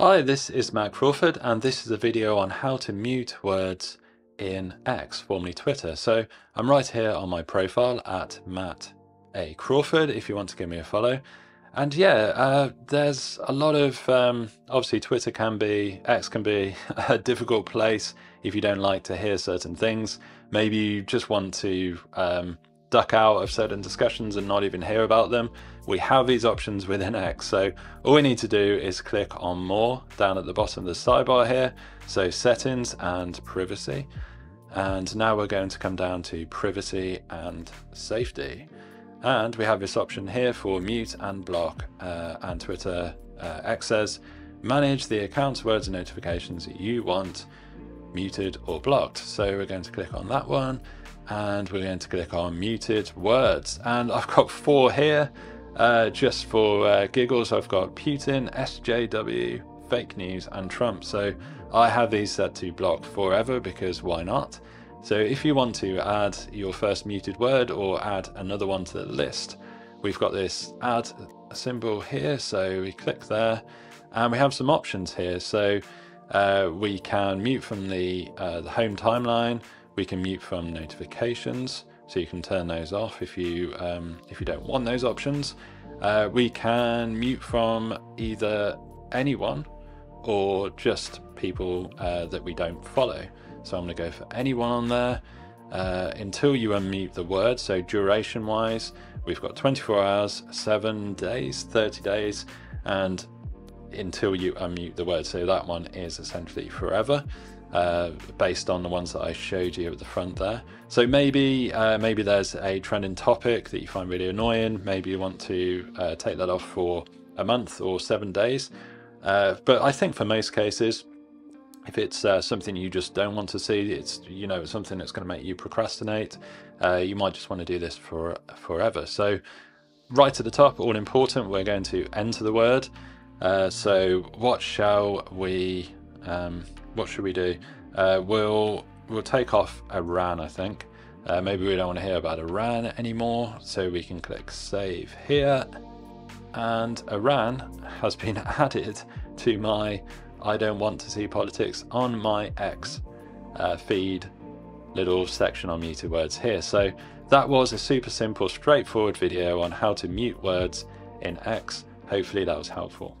Hi, this is Matt Crawford, and this is a video on how to mute words in X, formerly Twitter. So I'm right here on my profile at Matt A. Crawford if you want to give me a follow. And yeah, uh, there's a lot of, um, obviously Twitter can be, X can be a difficult place if you don't like to hear certain things. Maybe you just want to um, duck out of certain discussions and not even hear about them, we have these options within X. So all we need to do is click on more down at the bottom of the sidebar here. So settings and privacy. And now we're going to come down to privacy and safety. And we have this option here for mute and block uh, and Twitter uh, X says manage the accounts, words and notifications you want muted or blocked. So we're going to click on that one and we're going to click on muted words. And I've got four here uh, just for uh, giggles. I've got Putin, SJW, fake news, and Trump. So I have these set to block forever because why not? So if you want to add your first muted word or add another one to the list, we've got this add symbol here. So we click there and we have some options here. So uh, we can mute from the, uh, the home timeline, we can mute from notifications, so you can turn those off if you um, if you don't want those options. Uh, we can mute from either anyone or just people uh, that we don't follow. So I'm going to go for anyone on there uh, until you unmute the word. So duration wise, we've got 24 hours, 7 days, 30 days, and until you unmute the word. So that one is essentially forever uh, based on the ones that I showed you at the front there. So maybe uh, maybe there's a trending topic that you find really annoying. Maybe you want to uh, take that off for a month or seven days. Uh, but I think for most cases, if it's uh, something you just don't want to see, it's you know something that's going to make you procrastinate. Uh, you might just want to do this for forever. So right at the top, all important, we're going to enter the word. So what shall we um, what should we do? Uh, we'll we'll take off Iran, I think. Uh, maybe we don't want to hear about Iran anymore, so we can click save here. And Iran has been added to my I don't want to see politics on my X uh, feed little section on muted words here. So that was a super simple, straightforward video on how to mute words in X. Hopefully that was helpful.